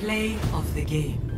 Play of the game.